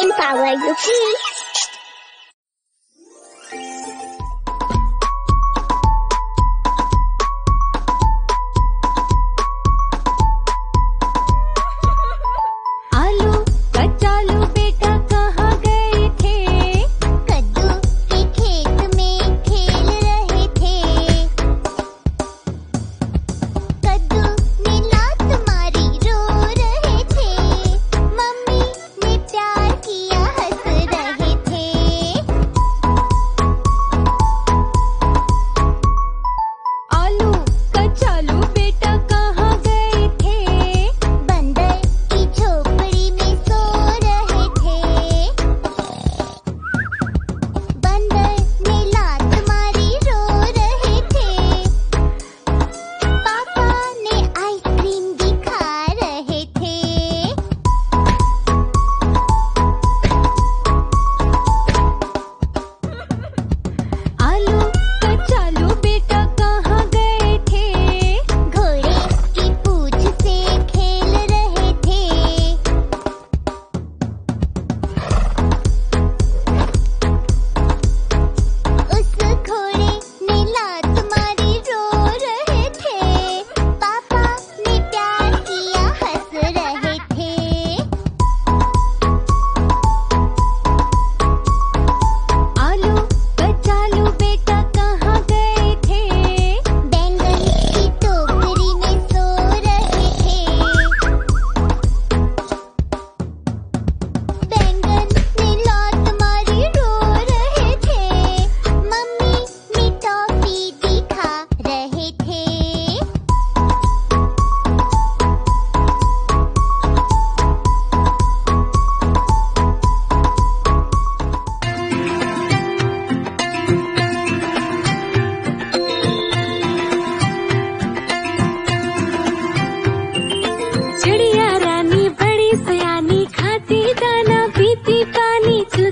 In power, you see.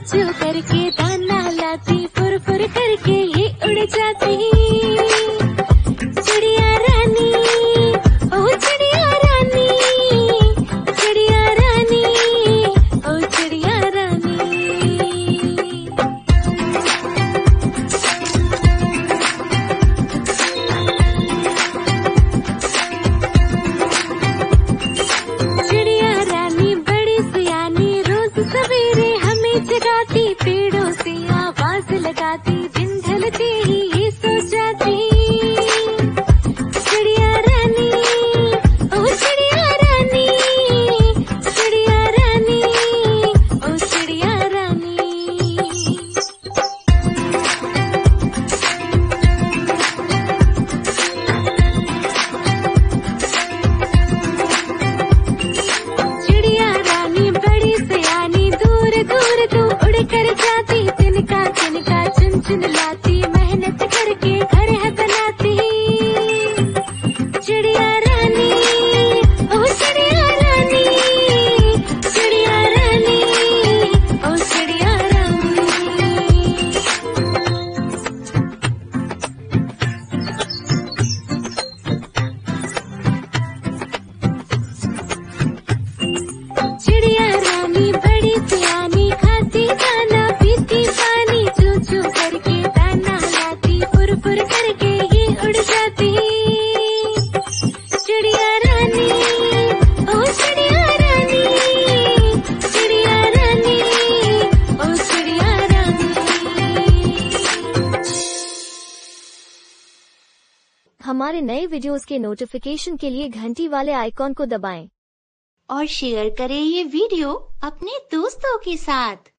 चू करके हमारे नए वीडियोस के नोटिफिकेशन के लिए घंटी वाले आइकॉन को दबाएँ। और शेयर करें ये वीडियो अपने दोस्तों के साथ।